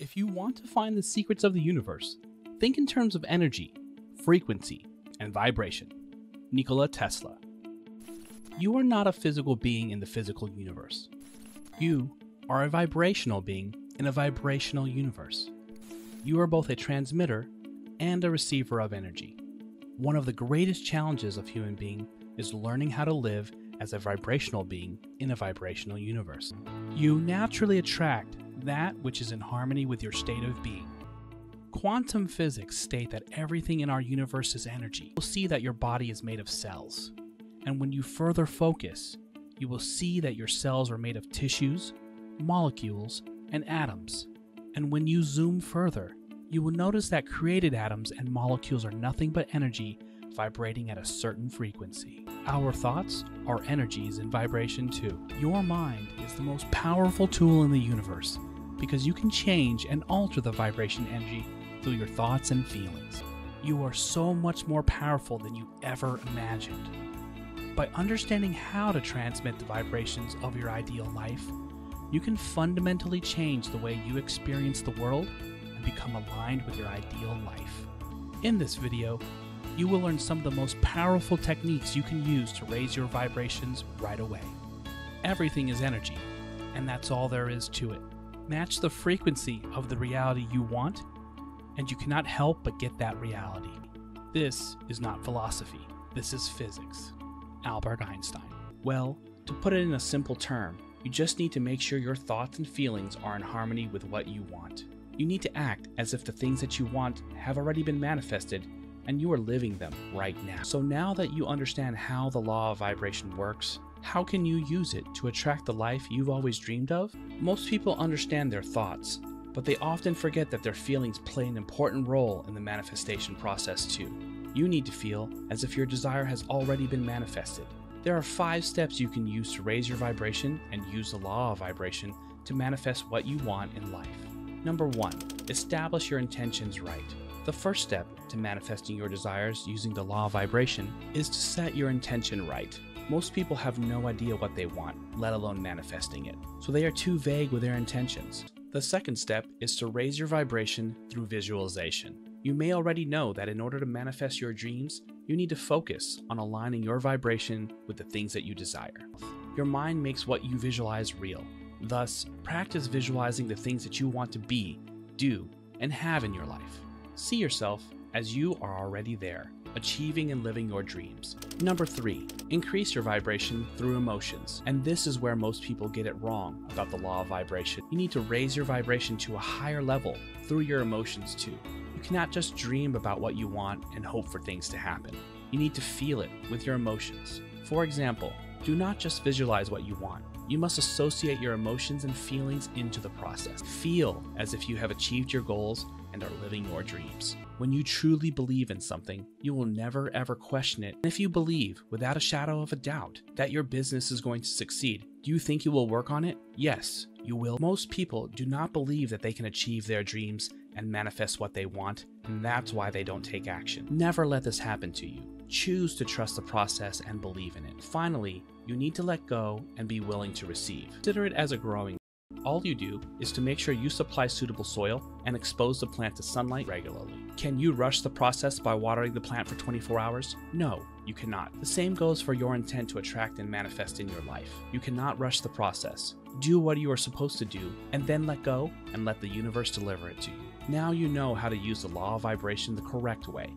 If you want to find the secrets of the universe, think in terms of energy, frequency, and vibration. Nikola Tesla. You are not a physical being in the physical universe. You are a vibrational being in a vibrational universe. You are both a transmitter and a receiver of energy. One of the greatest challenges of human being is learning how to live as a vibrational being in a vibrational universe. You naturally attract that which is in harmony with your state of being. Quantum physics state that everything in our universe is energy. You'll see that your body is made of cells. And when you further focus, you will see that your cells are made of tissues, molecules, and atoms. And when you zoom further, you will notice that created atoms and molecules are nothing but energy vibrating at a certain frequency. Our thoughts are energies in vibration too. Your mind is the most powerful tool in the universe because you can change and alter the vibration energy through your thoughts and feelings. You are so much more powerful than you ever imagined. By understanding how to transmit the vibrations of your ideal life, you can fundamentally change the way you experience the world and become aligned with your ideal life. In this video, you will learn some of the most powerful techniques you can use to raise your vibrations right away. Everything is energy, and that's all there is to it. Match the frequency of the reality you want, and you cannot help but get that reality. This is not philosophy, this is physics. Albert Einstein. Well, to put it in a simple term, you just need to make sure your thoughts and feelings are in harmony with what you want. You need to act as if the things that you want have already been manifested and you are living them right now. So now that you understand how the law of vibration works, how can you use it to attract the life you've always dreamed of? Most people understand their thoughts, but they often forget that their feelings play an important role in the manifestation process too. You need to feel as if your desire has already been manifested. There are five steps you can use to raise your vibration and use the law of vibration to manifest what you want in life. Number one, establish your intentions right. The first step to manifesting your desires using the law of vibration is to set your intention right. Most people have no idea what they want, let alone manifesting it, so they are too vague with their intentions. The second step is to raise your vibration through visualization. You may already know that in order to manifest your dreams, you need to focus on aligning your vibration with the things that you desire. Your mind makes what you visualize real. Thus, practice visualizing the things that you want to be, do, and have in your life. See yourself as you are already there, achieving and living your dreams. Number three, increase your vibration through emotions. And this is where most people get it wrong about the law of vibration. You need to raise your vibration to a higher level through your emotions too. You cannot just dream about what you want and hope for things to happen. You need to feel it with your emotions. For example, do not just visualize what you want. You must associate your emotions and feelings into the process. Feel as if you have achieved your goals and are living your dreams. When you truly believe in something, you will never ever question it. And if you believe, without a shadow of a doubt, that your business is going to succeed, do you think you will work on it? Yes, you will. Most people do not believe that they can achieve their dreams and manifest what they want, and that's why they don't take action. Never let this happen to you. Choose to trust the process and believe in it. Finally, you need to let go and be willing to receive. Consider it as a growing all you do is to make sure you supply suitable soil and expose the plant to sunlight regularly. Can you rush the process by watering the plant for 24 hours? No, you cannot. The same goes for your intent to attract and manifest in your life. You cannot rush the process. Do what you are supposed to do, and then let go and let the universe deliver it to you. Now you know how to use the law of vibration the correct way.